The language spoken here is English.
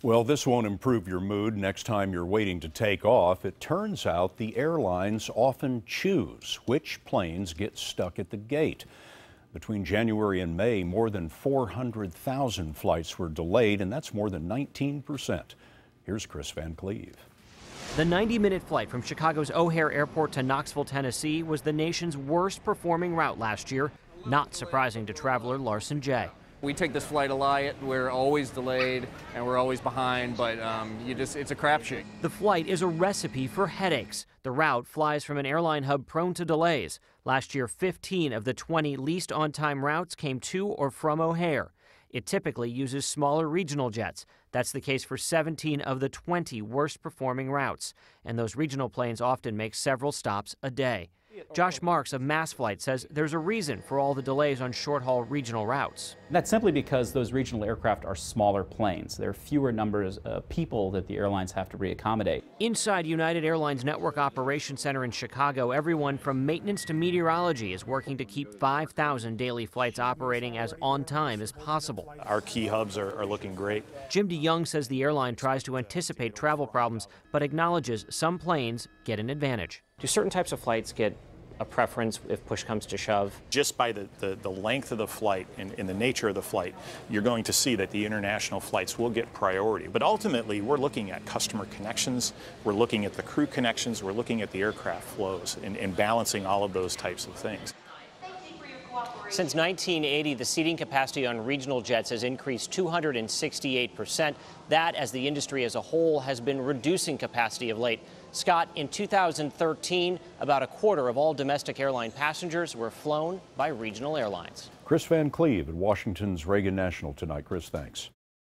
Well, this won't improve your mood next time you're waiting to take off. It turns out the airlines often choose which planes get stuck at the gate. Between January and May, more than 400,000 flights were delayed, and that's more than 19 percent. Here's Kris Van Cleave. The 90 minute flight from Chicago's O'Hare Airport to Knoxville, Tennessee was the nation's worst performing route last year, not surprising to traveler Larson J. We take this flight a lot. We're always delayed and we're always behind, but um, you just it's a crapshoot. The flight is a recipe for headaches. The route flies from an airline hub prone to delays. Last year, 15 of the 20 least on time routes came to or from O'Hare. It typically uses smaller regional jets. That's the case for 17 of the 20 worst performing routes. And those regional planes often make several stops a day. Josh Marks of masFlight says there's a reason for all the delays on short haul regional routes. That's simply because those regional aircraft are smaller planes. There are fewer numbers of people that the airlines have to reaccommodate. Inside United Airlines Network Operations Center in Chicago, everyone from maintenance to meteorology is working to keep 5,000 daily flights operating as on time as possible. Our key hubs are, are looking great. Jim DeYoung says the airline tries to anticipate travel problems, but acknowledges some planes get an advantage. Do certain types of flights get a preference if push comes to shove? Just by the, the, the length of the flight and, and, the nature of the flight, you're going to see that the international flights will get priority. But ultimately, we're looking at customer connections, we're looking at the crew connections, we're looking at the aircraft flows and, and balancing all of those types of things. Since 1980, the seating capacity on regional jets has increased 268 percent. That, as the industry as a whole has been reducing capacity of late. Scott, in 2013, about a quarter of all domestic airline passengers were flown by regional airlines. Kris Van Cleave at Washington's Reagan National tonight. Kris, thanks.